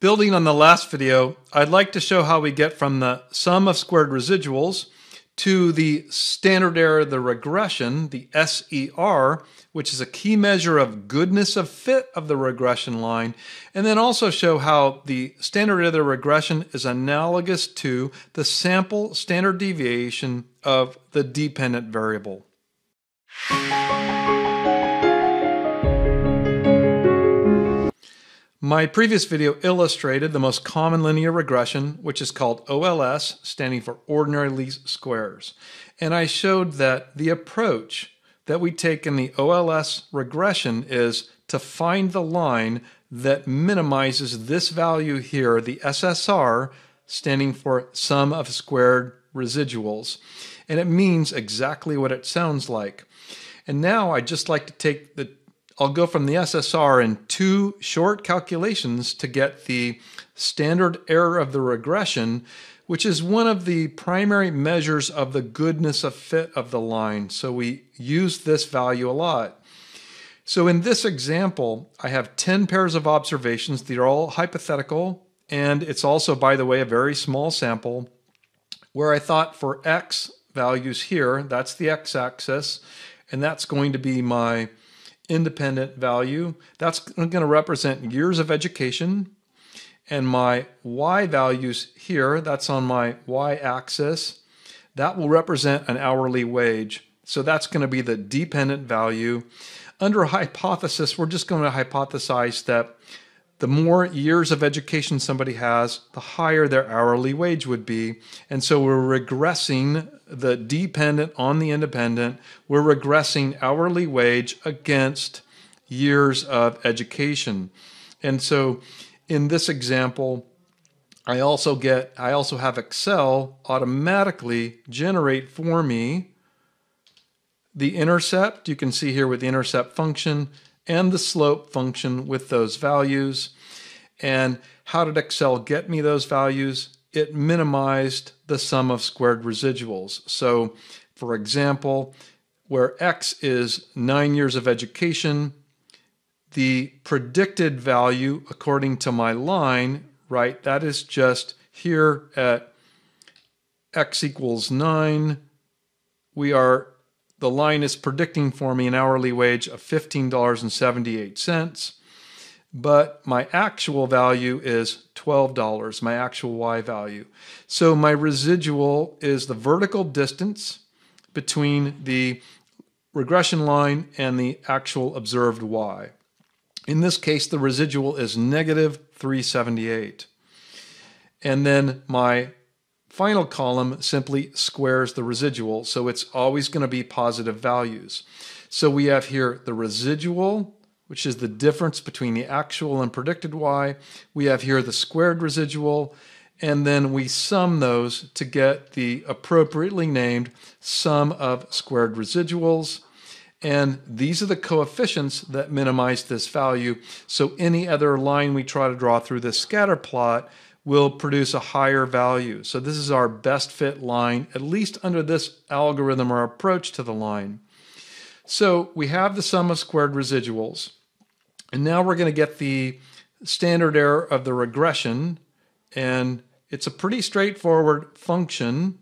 Building on the last video, I'd like to show how we get from the sum of squared residuals to the standard error of the regression, the SER, which is a key measure of goodness of fit of the regression line, and then also show how the standard error of the regression is analogous to the sample standard deviation of the dependent variable. My previous video illustrated the most common linear regression, which is called OLS, standing for ordinary least squares. And I showed that the approach that we take in the OLS regression is to find the line that minimizes this value here, the SSR, standing for sum of squared residuals. And it means exactly what it sounds like. And now I'd just like to take the I'll go from the SSR in two short calculations to get the standard error of the regression, which is one of the primary measures of the goodness of fit of the line. So we use this value a lot. So in this example, I have 10 pairs of observations. They're all hypothetical, and it's also, by the way, a very small sample where I thought for x values here, that's the x-axis, and that's going to be my independent value. That's going to represent years of education. And my y values here, that's on my y axis, that will represent an hourly wage. So that's going to be the dependent value. Under hypothesis, we're just going to hypothesize that the more years of education somebody has, the higher their hourly wage would be. And so we're regressing the dependent on the independent. We're regressing hourly wage against years of education. And so in this example, I also get I also have Excel automatically generate for me the intercept. You can see here with the intercept function and the slope function with those values. And how did Excel get me those values? It minimized the sum of squared residuals. So, for example, where x is nine years of education, the predicted value according to my line, right, that is just here at x equals 9. We are the line is predicting for me an hourly wage of $15.78, but my actual value is $12, my actual Y value. So my residual is the vertical distance between the regression line and the actual observed Y. In this case, the residual is negative 378. And then my final column simply squares the residual, so it's always going to be positive values. So we have here the residual, which is the difference between the actual and predicted y. We have here the squared residual, and then we sum those to get the appropriately named sum of squared residuals. And these are the coefficients that minimize this value. So any other line we try to draw through this scatter plot will produce a higher value. So this is our best fit line, at least under this algorithm or approach to the line. So we have the sum of squared residuals. And now we're going to get the standard error of the regression. And it's a pretty straightforward function.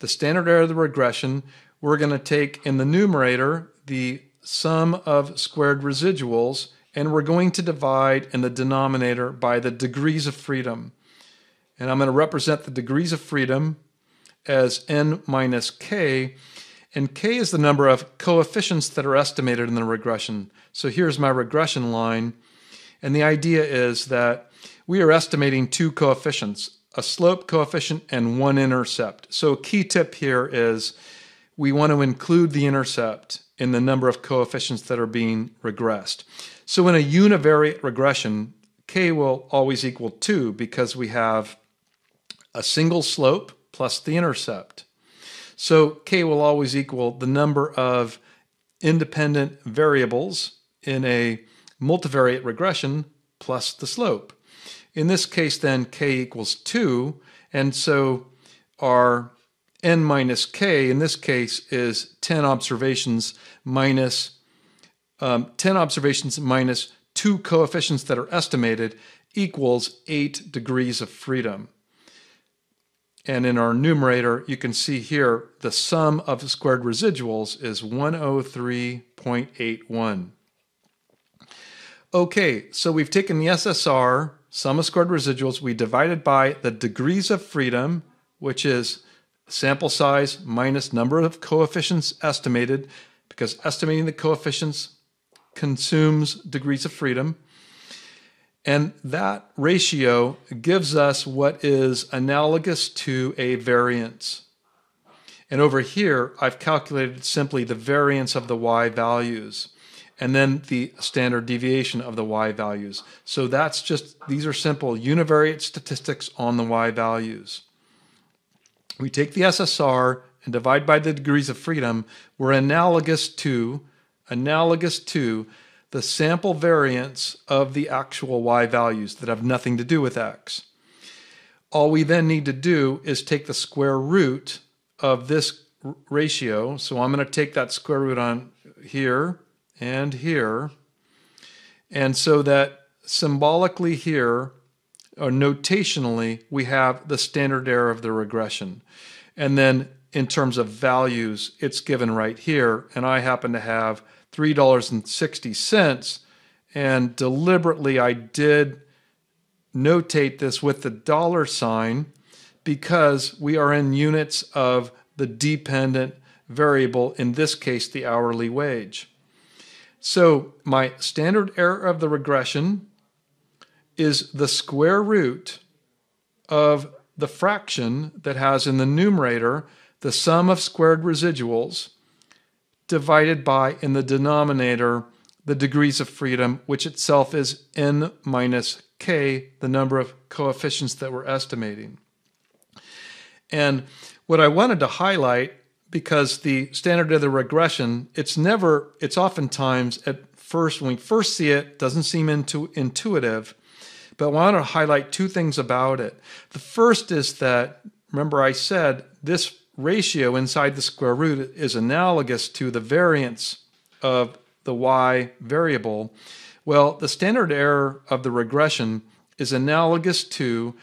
The standard error of the regression, we're going to take in the numerator the sum of squared residuals and we're going to divide in the denominator by the degrees of freedom. And I'm going to represent the degrees of freedom as n minus k, and k is the number of coefficients that are estimated in the regression. So here's my regression line, and the idea is that we are estimating two coefficients, a slope coefficient and one intercept. So a key tip here is we want to include the intercept in the number of coefficients that are being regressed. So in a univariate regression, k will always equal 2 because we have a single slope plus the intercept. So k will always equal the number of independent variables in a multivariate regression plus the slope. In this case then k equals 2 and so our n minus k in this case is 10 observations minus um, 10 observations minus two coefficients that are estimated equals 8 degrees of freedom. And in our numerator, you can see here the sum of squared residuals is 103.81. Okay, so we've taken the SSR, sum of squared residuals, we divided by the degrees of freedom, which is sample size minus number of coefficients estimated, because estimating the coefficients consumes degrees of freedom. And that ratio gives us what is analogous to a variance. And over here, I've calculated simply the variance of the y values and then the standard deviation of the y values. So that's just, these are simple univariate statistics on the y values. We take the SSR and divide by the degrees of freedom. We're analogous to, analogous to the sample variance of the actual y values that have nothing to do with x. All we then need to do is take the square root of this ratio. So I'm going to take that square root on here and here. And so that symbolically here, or notationally, we have the standard error of the regression. And then in terms of values, it's given right here. And I happen to have $3.60. And deliberately, I did notate this with the dollar sign because we are in units of the dependent variable, in this case, the hourly wage. So my standard error of the regression is the square root of the fraction that has in the numerator the sum of squared residuals divided by, in the denominator, the degrees of freedom, which itself is n minus k, the number of coefficients that we're estimating. And what I wanted to highlight, because the standard of the regression, it's never, it's oftentimes at first, when we first see it, doesn't seem intu- intuitive, but I want to highlight two things about it. The first is that, remember I said, this ratio inside the square root is analogous to the variance of the y variable, well, the standard error of the regression is analogous to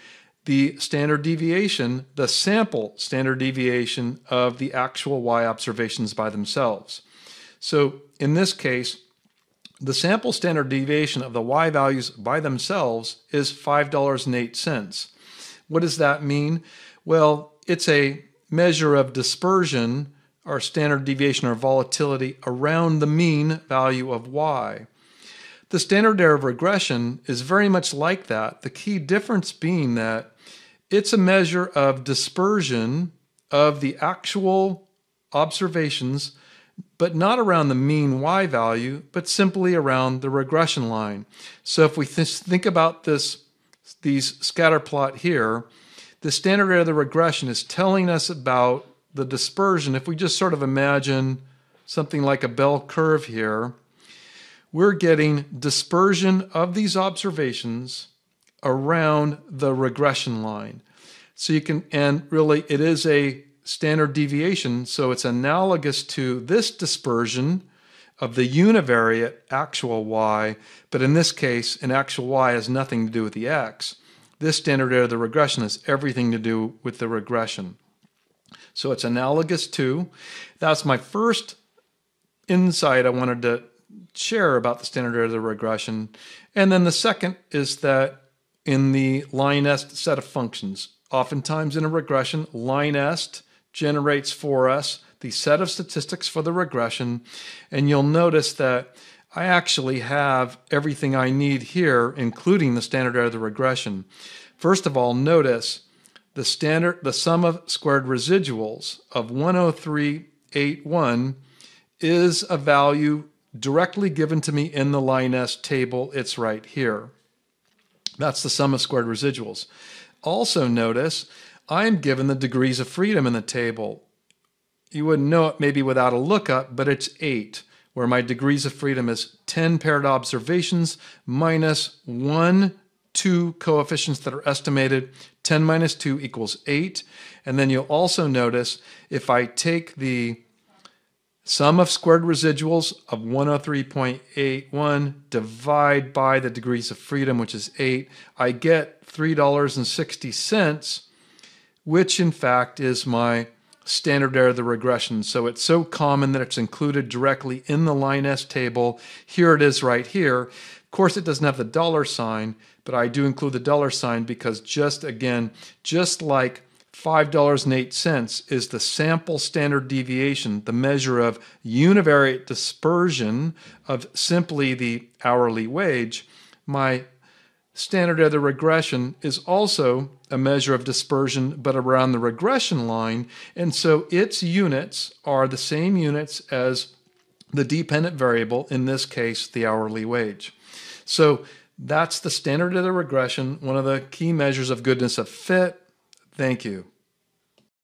the standard deviation, the sample standard deviation of the actual y observations by themselves. So in this case, the sample standard deviation of the y values by themselves is $5.08. What does that mean? Well, it's a measure of dispersion or standard deviation or volatility around the mean value of y. The standard error of regression is very much like that, the key difference being that it's a measure of dispersion of the actual observations, but not around the mean y value, but simply around the regression line. So if we th- think about this, these scatter plot here, the standard error of the regression is telling us about the dispersion. If we just sort of imagine something like a bell curve here, we're getting dispersion of these observations around the regression line. So you can, and really it is a standard deviation, so it's analogous to this dispersion of the univariate actual y, but in this case, an actual y has nothing to do with the x. This standard error of the regression has everything to do with the regression. So it's analogous to. That's my first insight I wanted to share about the standard error of the regression. And then the second is that in the LINEST set of functions, oftentimes in a regression, LINEST generates for us the set of statistics for the regression. And you'll notice that I actually have everything I need here, including the standard error of the regression. First of all, notice the standard, the sum of squared residuals of 10381 is a value directly given to me in the LINEST table. It's right here. That's the sum of squared residuals. Also notice I'm given the degrees of freedom in the table. You wouldn't know it maybe without a lookup, but it's 8 where my degrees of freedom is 10 paired observations minus 1, 2 coefficients that are estimated. 10 minus 2 equals 8. And then you'll also notice if I take the Sum of squared residuals of 103.81 divide by the degrees of freedom, which is 8. I get $3.60, which in fact is my standard error of the regression. So it's so common that it's included directly in the LINEST table. Here it is right here. Of course, it doesn't have the dollar sign, but I do include the dollar sign because just again, just like $5.08 is the sample standard deviation, the measure of univariate dispersion of simply the hourly wage. My standard error regression is also a measure of dispersion, but around the regression line. And so its units are the same units as the dependent variable, in this case, the hourly wage. So that's the standard error regression, one of the key measures of goodness of fit Thank you.